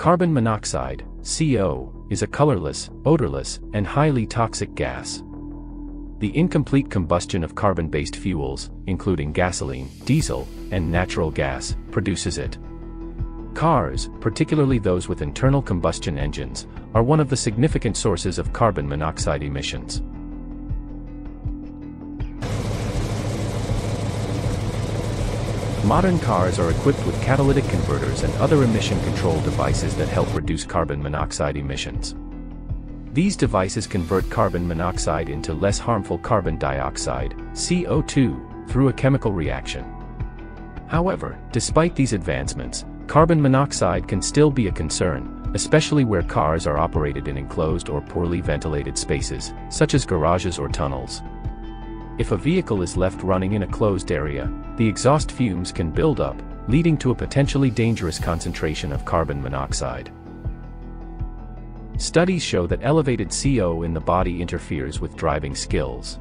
Carbon monoxide, CO, is a colorless, odorless, and highly toxic gas. The incomplete combustion of carbon-based fuels, including gasoline, diesel, and natural gas, produces it. Cars, particularly those with internal combustion engines, are one of the significant sources of carbon monoxide emissions. Modern cars are equipped with catalytic converters and other emission control devices that help reduce carbon monoxide emissions. These devices convert carbon monoxide into less harmful carbon dioxide, CO2, through a chemical reaction. However, despite these advancements, carbon monoxide can still be a concern, especially where cars are operated in enclosed or poorly ventilated spaces, such as garages or tunnels. If a vehicle is left running in a closed area, the exhaust fumes can build up, leading to a potentially dangerous concentration of carbon monoxide. Studies show that elevated CO in the body interferes with driving skills.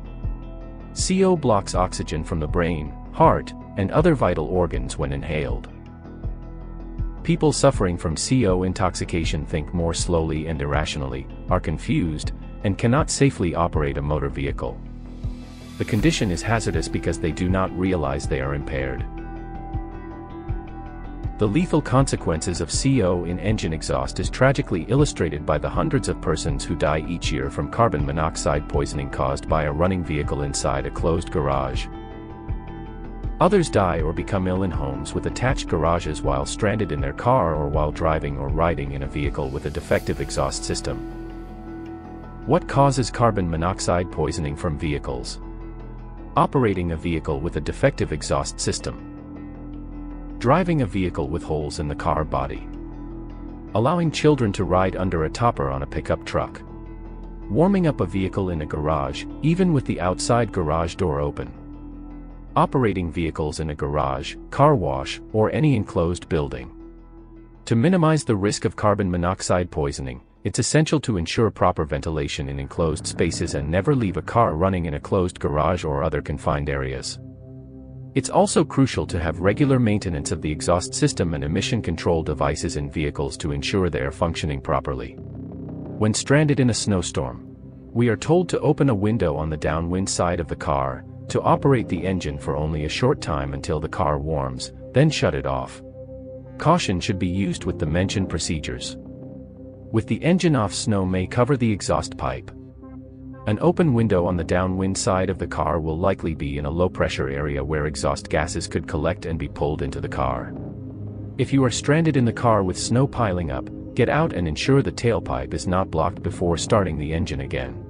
CO blocks oxygen from the brain, heart, and other vital organs when inhaled. People suffering from CO intoxication think more slowly and irrationally, are confused, and cannot safely operate a motor vehicle the condition is hazardous because they do not realize they are impaired. The lethal consequences of CO in engine exhaust is tragically illustrated by the hundreds of persons who die each year from carbon monoxide poisoning caused by a running vehicle inside a closed garage. Others die or become ill in homes with attached garages while stranded in their car or while driving or riding in a vehicle with a defective exhaust system. What causes carbon monoxide poisoning from vehicles? Operating a vehicle with a defective exhaust system. Driving a vehicle with holes in the car body. Allowing children to ride under a topper on a pickup truck. Warming up a vehicle in a garage, even with the outside garage door open. Operating vehicles in a garage, car wash, or any enclosed building. To minimize the risk of carbon monoxide poisoning, it's essential to ensure proper ventilation in enclosed spaces and never leave a car running in a closed garage or other confined areas. It's also crucial to have regular maintenance of the exhaust system and emission control devices in vehicles to ensure they are functioning properly. When stranded in a snowstorm, we are told to open a window on the downwind side of the car, to operate the engine for only a short time until the car warms, then shut it off. Caution should be used with the mentioned procedures. With the engine off snow may cover the exhaust pipe. An open window on the downwind side of the car will likely be in a low-pressure area where exhaust gases could collect and be pulled into the car. If you are stranded in the car with snow piling up, get out and ensure the tailpipe is not blocked before starting the engine again.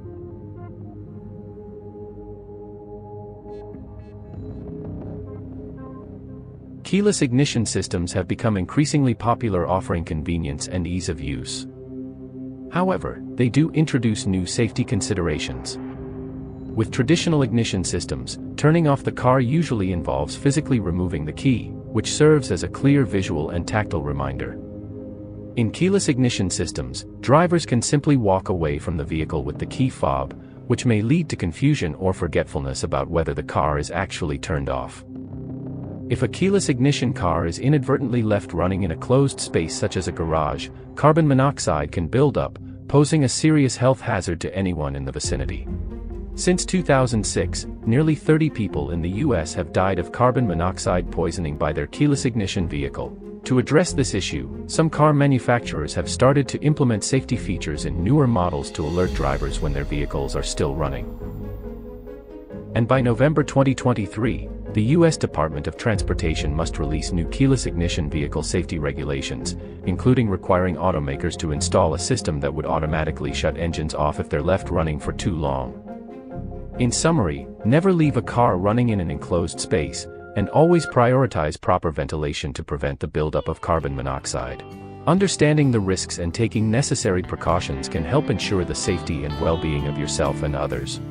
Keyless ignition systems have become increasingly popular offering convenience and ease of use. However, they do introduce new safety considerations. With traditional ignition systems, turning off the car usually involves physically removing the key, which serves as a clear visual and tactile reminder. In keyless ignition systems, drivers can simply walk away from the vehicle with the key fob, which may lead to confusion or forgetfulness about whether the car is actually turned off. If a keyless ignition car is inadvertently left running in a closed space such as a garage, carbon monoxide can build up, posing a serious health hazard to anyone in the vicinity. Since 2006, nearly 30 people in the US have died of carbon monoxide poisoning by their keyless ignition vehicle. To address this issue, some car manufacturers have started to implement safety features in newer models to alert drivers when their vehicles are still running. And by November 2023, the U.S. Department of Transportation must release new keyless ignition vehicle safety regulations, including requiring automakers to install a system that would automatically shut engines off if they're left running for too long. In summary, never leave a car running in an enclosed space, and always prioritize proper ventilation to prevent the buildup of carbon monoxide. Understanding the risks and taking necessary precautions can help ensure the safety and well-being of yourself and others.